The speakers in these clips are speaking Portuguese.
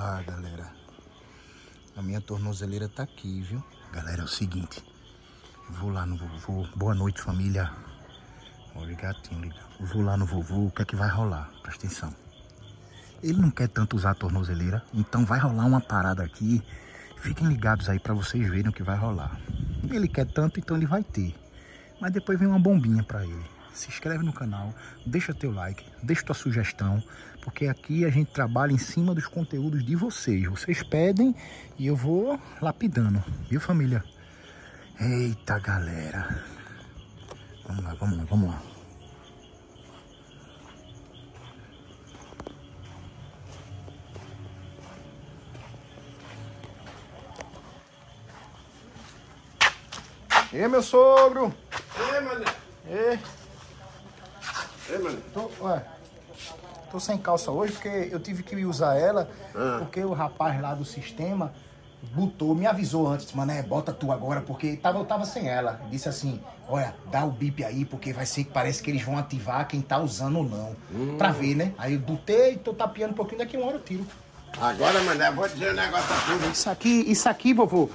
lá, galera. A minha tornozeleira tá aqui, viu? Galera, é o seguinte. Vou lá no vovô. Boa noite, família. Olha o gatinho ligado. Vou lá no vovô. O que é que vai rolar? Presta atenção. Ele não quer tanto usar a tornozeleira. Então vai rolar uma parada aqui. Fiquem ligados aí pra vocês verem o que vai rolar. Ele quer tanto, então ele vai ter. Mas depois vem uma bombinha pra ele se inscreve no canal, deixa teu like, deixa tua sugestão, porque aqui a gente trabalha em cima dos conteúdos de vocês. Vocês pedem e eu vou lapidando, viu família? Eita galera! Vamos lá, vamos lá, vamos lá. E meu sogro? É, mano. E É, mano. Tô, ué, tô sem calça hoje porque eu tive que usar ela Ah. porque o rapaz lá do sistema botou, me avisou antes, mané, bota tu agora, porque tava, eu tava sem ela. Disse assim, olha, dá o bip aí, porque vai ser que parece que eles vão ativar quem tá usando ou não. Hum. Pra ver, né? Aí eu botei, tô tapeando um pouquinho, daqui uma hora eu tiro. Agora, mané, vou dizer um negócio a tu. Isso aqui, isso aqui, vovô.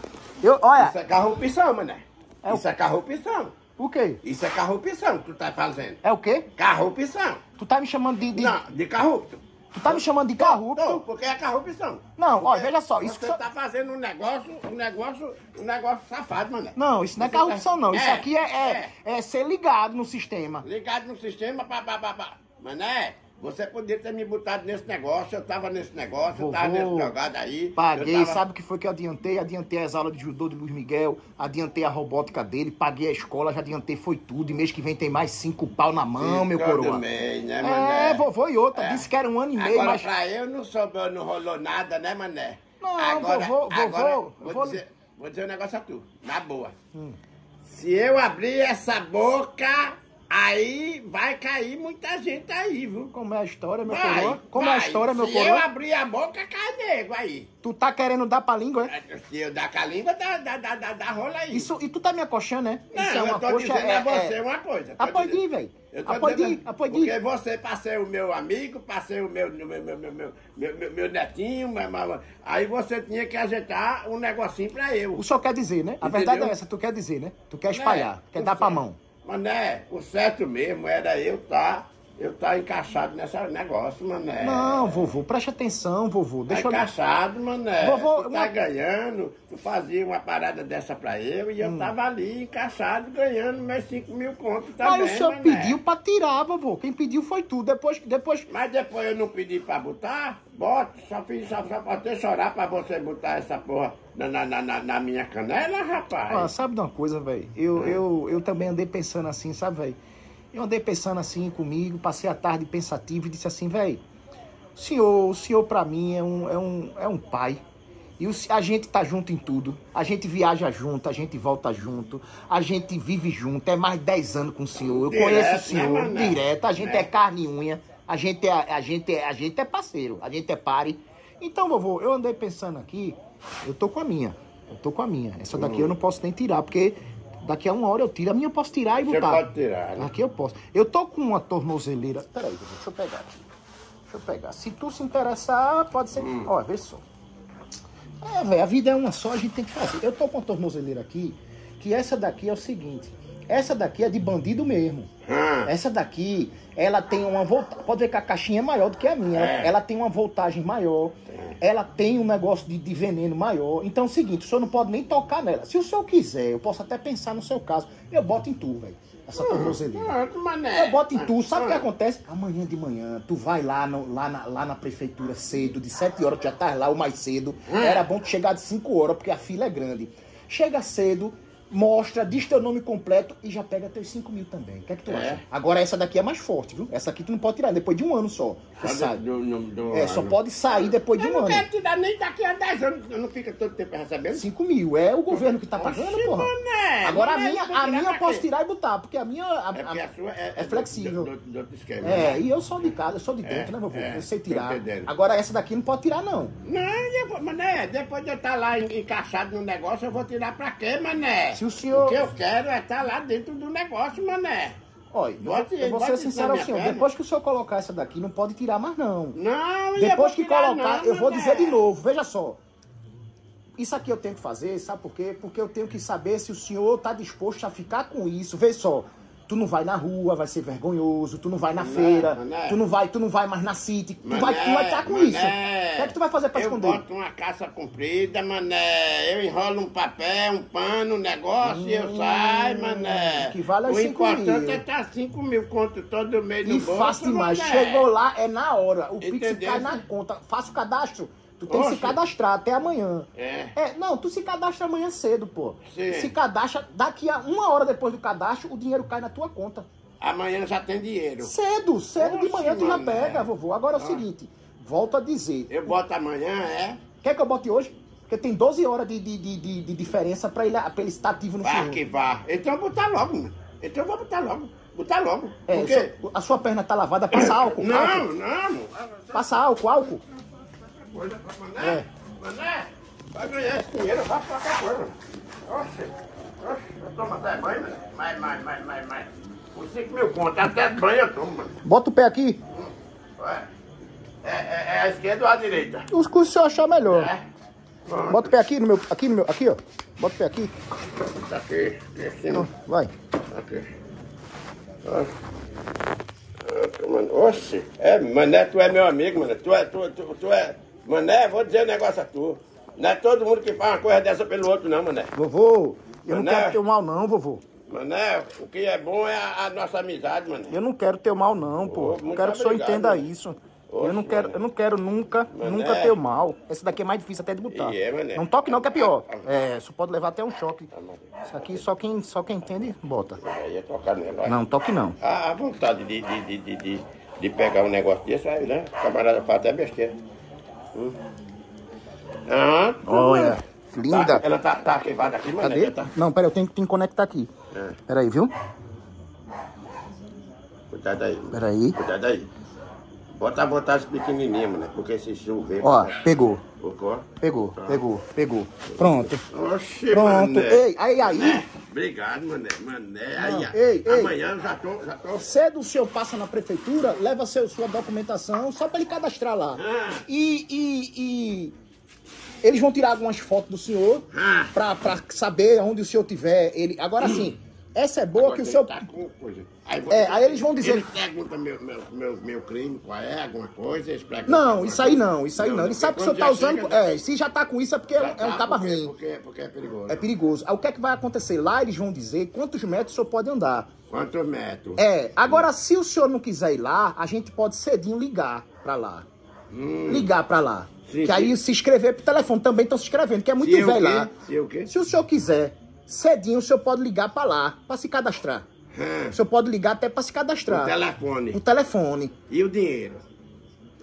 Eu, olha, Isso é corrupção, mané. É o- Isso é corrupção. O quê? Isso é corrupção que tu tá fazendo. É o quê? Corrupção. Tu tá me chamando de. de- Não, de corrupto. Tu tá me chamando de Não, corrupto? porque é corrupção. Não, Porque olha, veja só, isso que Você só- tá fazendo um negócio, um negócio, um negócio safado, mané. Não, isso não é tá- corrupção, não. Isso É, aqui é, é, é ser ligado no sistema. Ligado no sistema, pá, pá, pá, pá. Mané, você podia ter me botado nesse negócio, eu tava nesse negócio, eu tava Vovô, nesse jogado aí. Paguei, tava- sabe o que foi que eu adiantei? Adiantei as aulas de judô de Luiz Miguel, adiantei a robótica dele, paguei a escola, já adiantei, foi tudo. E mês que vem tem mais cinco pau na mão, meu coroa. mês, né, mané? É, vovô e outra. É. Disse que era um ano e meio, Agora mas. pra eu não sobrou, não rolou nada, né, mané? Não, agora, vovô, vovô, agora, eu vou, vou- Dizer, vou dizer um negócio a tu, na boa. Hum. Se eu abrir essa boca, aí vai cair muita gente aí, viu? Como é a história, meu Vai, coroa? Como é a vai. história, meu Se eu coroa? abrir a boca, cai nego aí. Tu tá querendo dar pra língua, é? Se eu dar com a língua, dá, dá, dá, dá, dá rola aí. Isso, e tu tá me acochando, né? não, Isso é eu uma tô coxa. dizendo é, a você é... uma coisa. de, velho. Eu apoio de. Porque você passei o meu amigo, passei o meu, meu, meu, meu, meu, meu, meu, meu netinho, mas- mas- aí você tinha que ajeitar um negocinho pra eu. O senhor quer dizer, né? A Entendeu? verdade é essa, tu quer dizer, né? Tu quer espalhar, Né? quer dar pra certo- mão. Mas né, o certo mesmo era eu tá, eu tá encaixado nesse negócio, mané. Não, vovô, preste atenção, vovô. Tá Deixa eu. encaixado, mané. Vovô, tu tá uma- ganhando, tu fazia uma parada dessa pra eu e eu Hum. tava ali encaixado ganhando meus 5 mil contos também, Mas o senhor mané. pediu pra tirar, vovô. Quem pediu foi tu. Depois, depois. Mas depois eu não pedi pra botar, bota, só fiz, só, só pode chorar pra você botar essa porra na, na, na, na- minha canela, rapaz. Ah, sabe de uma coisa, velho? Eu, eu, eu também andei pensando assim, sabe, velho? Eu andei pensando assim comigo, passei a tarde pensativo e disse assim, velho, o senhor, o senhor pra mim é um, é um, é um pai. E o a gente tá junto em tudo. A gente viaja junto, a gente volta junto, a gente vive junto. É mais de 10 anos com o senhor. Eu Direto, conheço o né, senhor mané? direto. A gente é. É. carne e unha. A gente é, a, gente é, a gente é parceiro. A gente é pare. Então, vovô, eu andei pensando aqui. Eu tô com a minha. Eu tô com a minha. Essa daqui eu não posso nem tirar, porque daqui a uma hora eu tiro. A minha eu posso tirar e Você botar. pode tirar, né? Aqui eu posso. Eu tô com uma tornozeleira. Peraí, deixa eu pegar aqui. Deixa eu pegar. Se tu se interessar, pode ser. Hum. Ó, vê só. É, velho, a vida é uma só, a gente tem que fazer. Eu tô com uma tornozeleira aqui, que essa daqui é o seguinte. Essa daqui é de bandido mesmo. Ah, Essa daqui, ela tem uma voltagem. Pode ver que a caixinha é maior do que a minha. É. ela tem uma voltagem maior. Ela tem um negócio de, de veneno maior. Então é o seguinte, o senhor não pode nem tocar nela. Se o senhor quiser, eu posso até pensar no seu caso. Eu boto em tu, velho. Essa tornozeleira. pronto, mané. Eu boto em tu, sabe o que Ah, acontece? Amanhã de manhã, tu vai lá, no- lá, na, lá na prefeitura cedo, de 7 horas, tu já tá lá o mais cedo. Hum. Era bom tu chegar de 5 horas, porque a fila é grande. Chega cedo, mostra, diz teu nome completo e já pega teus 5 mil também. O que é que tu É. acha? Agora essa daqui é mais forte, viu? Essa aqui tu não pode tirar depois de um ano só. Tu só sai. do- do- do- É, só pode sair depois de Eu um não ano. quero te dar nem daqui a 10 anos, eu não fica todo tempo recebendo. 5 mil, é o governo que tá pagando, Oxi, porra. mané, Agora a minha, eu a tirar minha eu posso tirar e botar, porque a minha. a- É a- a sua é, é flexível. Do, do, do outro esquema. É, né? e eu sou de casa, eu sou de dentro, É, né, vovô? é, eu sei tirar. Agora essa daqui não pode tirar, não. Não, depois, mané, depois de eu estar lá en- encaixado no negócio, eu vou tirar pra quê, mané? Se o senhor- O que eu quero é estar lá dentro do negócio, mané. Olha, eu, Bote- eu vou ser sincero ao senhor. perna. Depois que o senhor colocar essa daqui, não pode tirar mais, não. Não, Depois que vou colocar, não, eu vou Mané. dizer de novo, veja só. Isso aqui eu tenho que fazer, sabe por quê? Porque eu tenho que saber se o senhor está disposto a ficar com isso. Vê só, tu não vai na rua, vai ser vergonhoso, tu não vai na Mané, feira, Mané. tu não vai, tu não vai mais na City, tu Mané, vai, tu vai estar com mané, isso. O que é que tu vai fazer pra eu esconder? boto uma caça comprida, mané. Eu enrolo um papel, um pano, um negócio e eu saio, mané. Hum, que vale é O importante mil. é estar 5 mil conto todo mês no E bolso, fácil demais. Chegou lá, é na hora. O Pix cai na conta. Faça o cadastro. Tu tem que se cadastrar até amanhã. É. É, não, tu se cadastra amanhã cedo, pô. Sim. Se cadastra, daqui a uma hora depois do cadastro, o dinheiro cai na tua conta. Amanhã já tem dinheiro. Cedo, cedo de manhã tu já pega, é. vovô. Agora é o seguinte, volto a dizer. Eu boto amanhã, é? Quer que eu bote hoje? Porque tem 12 horas de, de, de, de- diferença pra ele, pra ele estar ativo no Vá senhor. que vá. Então eu vou botar logo, mano. Então eu vou botar logo. Botar logo. É, Porque... a sua perna tá lavada, passa álcool. Não, álcool. não. Passa álcool, álcool. Coisa pra Mané. É. Mané, vai ganhar esse dinheiro, vai pra qualquer coisa. Oxe, oxe, eu tomo até banho, mano. Mais, mais, mais, mais, mais. Por 5 mil conto, até banho eu tomo, mano. Bota o pé aqui. Ué, É, é, é a esquerda ou a direita? Os que o senhor achar melhor. É? Pronto. Bota o pé aqui no meu. Aqui no meu. Aqui, ó. Bota o pé aqui. Tá aqui, aqui cima. Vai. Tá aqui. Ó. Oxe, é, Mané, tu é meu amigo, mano. Tu é, tu, tu, tu é. Mané, vou dizer um negócio a tu. Não é todo mundo que faz uma coisa dessa pelo outro, não, Mané. Vovô, eu não Mané. quero teu mal, não, vovô. Mané, o que é bom é a, a nossa amizade, Mané. Eu não quero teu mal, não, pô. Ô, Eu quero que o senhor entenda mano. isso. Oxe, eu não quero, eu não quero nunca, Mané. nunca teu mal. Esse daqui é mais difícil até de botar. E é, mané. Não toque não, que é pior. É, isso pode levar até um choque. Ah, mané. Isso aqui só quem, só quem entende, bota. Aí ia tocar ó. Não, toque não. A, a vontade de, de, de, de, de, de pegar um negócio desse aí, né? O camarada faz até besteira. Hum. Ah, Olha, tá- linda. ela tá, tá queimada aqui, Mané. Cadê? Tá. Não, pera, eu tenho, tenho que conectar aqui. É. Pera aí, viu? Cuidado aí. Pera aí. Cuidado aí. Bota a botagem pequenininha, mano, porque se chover... Ó, pegou. Ó. Pegou, pegou, pegou. Pronto. Oxi, Pronto. mané. Ei, aí, aí. Mané. Obrigado, mané. Mané. Aí, Não, ei, ei. amanhã já tô... Já tô... Cedo o senhor passa na prefeitura, leva seu, sua documentação só para ele cadastrar lá. Ah. E, e, e eles vão tirar algumas fotos do senhor Ah. pra, pra saber onde o senhor tiver. Ele, agora sim, essa é boa que o Agora senhor. tá com coisa. Aí, É, aí eles vão dizer- Eles perguntam meu, meu, meu, meu crime, qual é, alguma coisa, eles perguntam Não, isso aí não, isso aí não. Ele porque sabe que o senhor tá usando. chega, É, se já tá com isso é porque é um, é um tá, caba porque- ruim. Porque, porque é perigoso. É perigoso. Aí o que é que vai acontecer? Lá eles vão dizer quantos metros o senhor pode andar. Quantos metros? É, agora se o senhor não quiser ir lá, a gente pode cedinho ligar pra lá. Ligar pra lá. Hum. Sim, que aí se inscrever pro telefone também estão se inscrevendo, que é muito Se velho lá. Se o? Se o senhor quiser, cedinho o senhor pode ligar pra lá, pra se cadastrar. Hã? O senhor pode ligar até pra se O cadastrar. telefone. O telefone. E o dinheiro?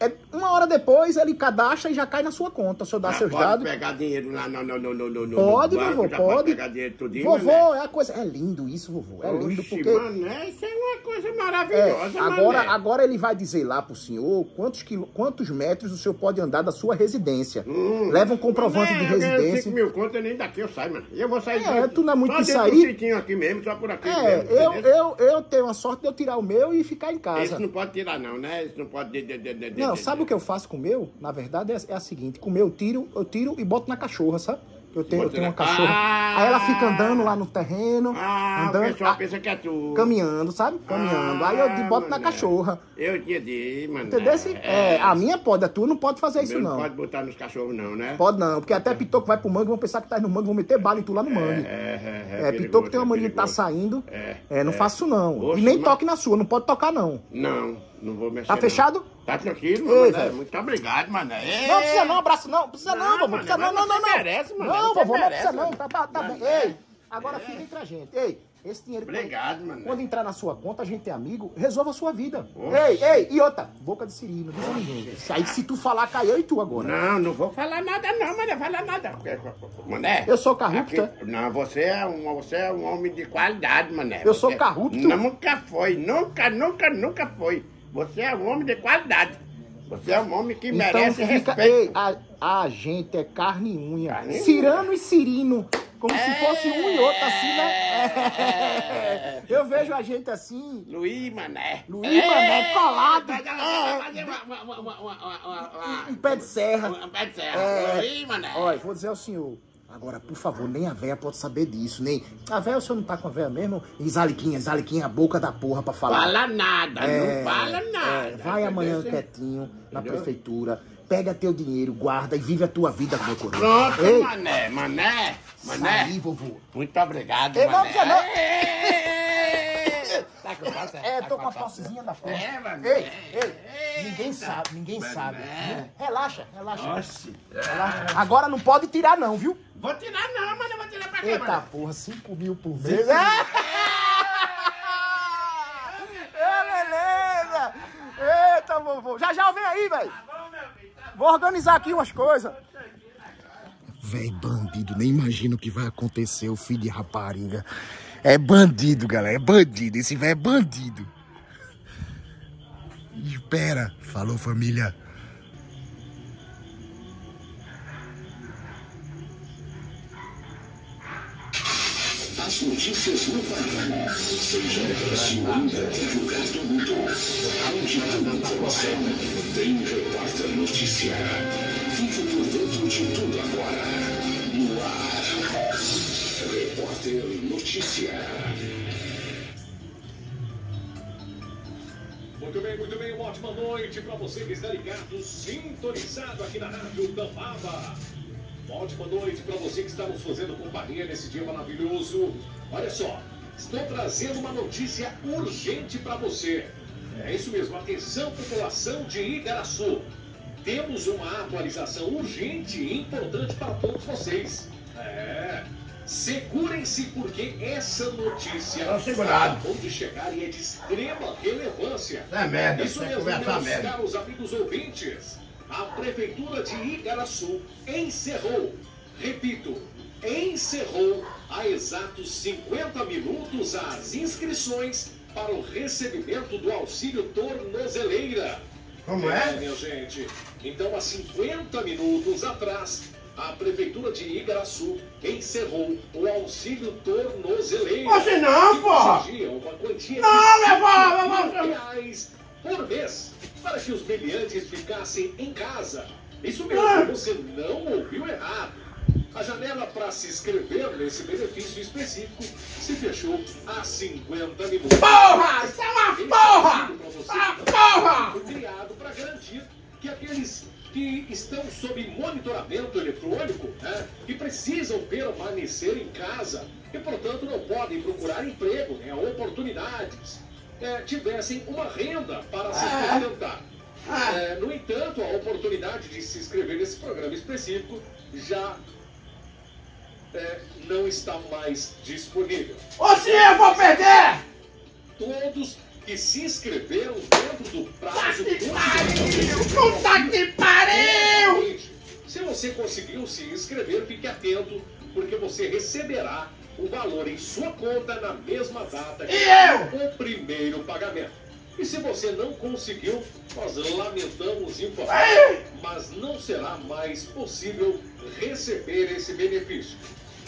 É, uma hora depois ele cadastra e já cai na sua conta. O senhor dá Já seus pode dados. pegar dinheiro lá no, no, no, no, no, no Pode, banco, vovô, já pode. pegar dinheiro tudinho, Vovô, é a coisa. É lindo isso, vovô. É lindo Oxi, porque. mané, isso é uma coisa É, maravilhosa, agora, mané. agora ele vai dizer lá pro senhor quantos, quilo, quantos metros o senhor pode andar da sua residência. Hum. Leva um comprovante Mané, de residência. 5 mil conto, nem daqui eu saio, mano. Eu vou sair É, daqui. tu não é muito só sair. sitinho aqui mesmo, só por aqui É, mesmo, eu, eu, eu tenho a sorte de eu tirar o meu e ficar em casa. Isso não pode tirar não, né? Isso não pode... De, de, de, de, Não, de- sabe o que eu faço com o meu? Na verdade é, é a seguinte, com o meu eu tiro, eu tiro e boto na cachorra, sabe? Eu tenho, eu tenho uma na- cachorra. Ah! Aí ela fica andando lá no terreno, Ah, o andando, pessoal ah, pensa que é tu. caminhando, sabe? Caminhando. Aí eu de- boto na mané. cachorra. Eu entendi, mano. Entendeu? É, a minha pode, a tua não pode fazer isso Meu não. pode botar nos cachorros não, né? Pode não, porque até Pitoco vai pro mangue, vão pensar que tá no mangue, vão meter bala em tu lá no mangue. É, é, É, Pitoco tem uma mania de tá saindo. É, É, não faço não. Oxe, e nem mas- toque na sua, não pode tocar não. Não, não vou mexer Tá não. fechado? Tá tranquilo, Ei, mané. velho. Muito obrigado, mané. Não precisa não, abraço não, precisa não, Não, vovô, mano, precisa não, não, não, não. merece, mano, Não, vovô, não precisa não, mano. tá, tá, tá. Mano, Ei, agora fica entre a gente. Ei, esse dinheiro quando- Obrigado, mané. Quando entrar na sua conta, a gente é amigo, resolva a sua vida. Oxe. Ei, ei, e outra, boca de siri, não diz a ninguém. Aí se tu falar, cai eu e tu agora. Não, não vou falar nada não, mané. Falar nada. Mané. Eu sou corrupta? aqui- Não, você é, um, você é um homem de qualidade, mané. Eu sou Você- corrupto? Nunca foi. Nunca, nunca, nunca foi. Você é um homem de qualidade. Você é um homem que Então merece fica. respeito. Ei, a, a gente é carne e unha. Carne e unha. Cirano e Cirino Como se fosse um e outro, assim, né? Eu vejo a gente assim, Luiz Mané. Luiz Mané colado. Uma- uma- um pé de serra. Um pé de serra. É. Luiz Mané. Olha, vou dizer ao senhor. Agora, por favor, nem a véia pode saber disso, nem. A véia, o senhor não tá com a véia mesmo? E Zaliquinha, Zaliquinha, a boca da porra pra falar. Fala nada, É, não fala nada. é, vai amanhã quietinho na Entendeu? prefeitura, pega teu dinheiro, guarda e vive a tua vida, meu coroa. Pronto, Ei, Mané, Mané, Mané. Saí, vovô. Muito obrigado, Ei, Mané. Ei, Tá com? É, Tá tô com a posse? possezinha da porra. É, Mané. Ei, ei, Eita. ninguém sabe, ninguém sabe. Relaxa, relaxa. Nossa. relaxa. Agora não pode tirar não, viu? Vou tirar não, Mané, vou tirar pra quê, Eita Mané? porra, 5 mil por mês. É, beleza. Eita, vovô. Já já vem aí, velho. Vou organizar aqui umas coisas. Véi, bandido, nem imagina o que vai acontecer, o filho de rapariga. É bandido, galera, é bandido. Esse velho é bandido. Espera. Falou, família. As notícias no Paraná. Seja ainda divulgar tudo. Onde tem informação, tem repórter notícia. Fique por dentro de tudo agora. No ar. Repórter Notícia. Muito bem, muito bem, uma ótima noite para você que está ligado, sintonizado aqui na Rádio Tampava. Uma ótima noite para você que está nos fazendo companhia nesse dia maravilhoso. Olha só, estou trazendo uma notícia urgente para você. É isso mesmo, atenção população de Igaraçu. Temos uma atualização urgente e importante para todos vocês. É, segurem-se porque essa notícia acabou de chegar e é de extrema relevância. É merda, Isso é mesmo, meus merda. caros amigos ouvintes. A Prefeitura de Igaraçu encerrou, repito, encerrou há exatos 50 minutos as inscrições para o recebimento do auxílio tornozeleira. Como é? minha gente? Então, há 50 minutos atrás, a Prefeitura de Igaraçu encerrou o auxílio tornozeleira. Você não, porra! uma quantia Não, de meu povo, meu 5 povo! reais por mês para que os meliantes ficassem em casa. Isso mesmo, Ah. você não ouviu errado. A janela para se inscrever nesse benefício específico se fechou há 50 minutos. Porra! Isso é uma porra! Ah, tá porra! Foi criado para garantir que aqueles que estão sob monitoramento eletrônico, né, que precisam permanecer em casa e, portanto, não podem procurar emprego, né, oportunidades, é, tivessem uma renda para se sustentar. É, no entanto, a oportunidade de se inscrever nesse programa específico já é, não está mais disponível sim, eu vou perder! todos que se inscreveram dentro do prazo Que do pariu! Puta que pariu! Se você conseguiu se inscrever, fique atento, porque você receberá o valor em sua conta na mesma data que eu? o primeiro pagamento. E se você não conseguiu, nós lamentamos informar, mas não será mais possível receber esse benefício.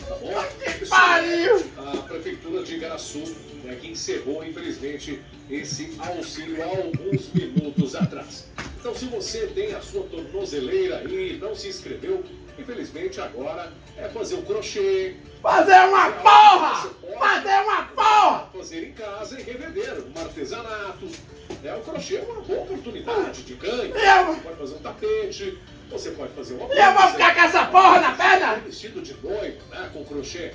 Tá bom? Que pariu! a Prefeitura de Igaraçu, né, que encerrou, infelizmente, esse auxílio há alguns minutos atrás. Então, se você tem a sua tornozeleira aí e não se inscreveu, infelizmente agora é fazer um crochê, Fazer uma porra! Fazer uma porra! fazer em casa e revender um artesanato. É, o crochê é uma boa oportunidade de ganho. Você pode fazer um tapete, você pode fazer uma eu vou ficar com essa porra na perna? vestido de noivo, né, com crochê.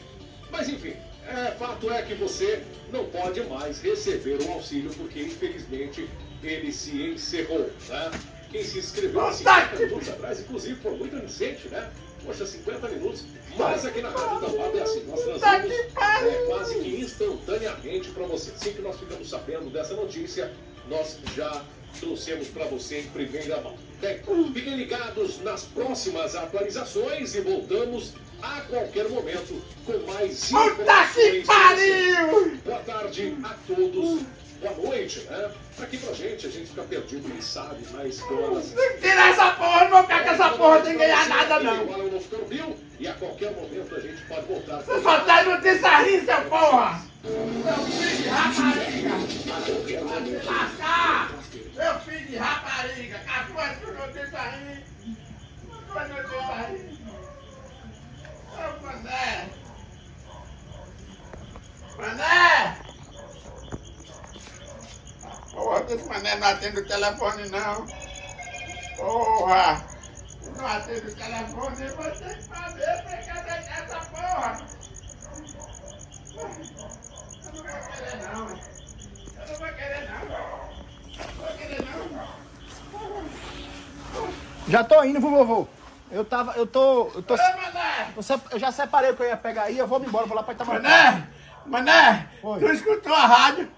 Mas enfim, é, fato é que você não pode mais receber o auxílio porque infelizmente ele se encerrou, né? Quem se inscreveu há Puta 50 que- minutos atrás, inclusive, foi muito inocente, né? Poxa, 50 minutos. Mas aqui na Rádio Tampado é assim, nós trazemos é, quase que instantaneamente para você. Assim que nós ficamos sabendo dessa notícia, nós já trouxemos para você em primeira mão. Fiquem ligados nas próximas atualizações e voltamos a qualquer momento com mais Puta que informações. pariu! Boa tarde a todos. Boa noite, né? Aqui pra gente, a gente fica perdido, nem sabe mais que horas. Tira essa porra, não vou ficar com essa porra sem ganhar nada, não. Agora o novo Viu? e a qualquer momento a gente pode voltar. Você só traz notícia ruim, seu porra! Meu filho de rapariga! Vai se lascar! Meu filho de rapariga! Com as suas notícias ruim! Com as notícias ruim! Ô, Mané! Mané! Porra, esse mané não atende o telefone, não. Porra! Não atende o telefone, ter que fazer pra cadê essa porra? Eu não vou querer, não. Eu não vou querer, não. Eu não vou querer, não. Já tô indo, viu, vovô? Eu tava, eu tô, eu tô, Ô, Mané! eu, eu já separei o que eu ia pegar aí, eu vou embora, vou lá pra Itamaracá. Mané! Mané! Oi. Tu escutou a rádio?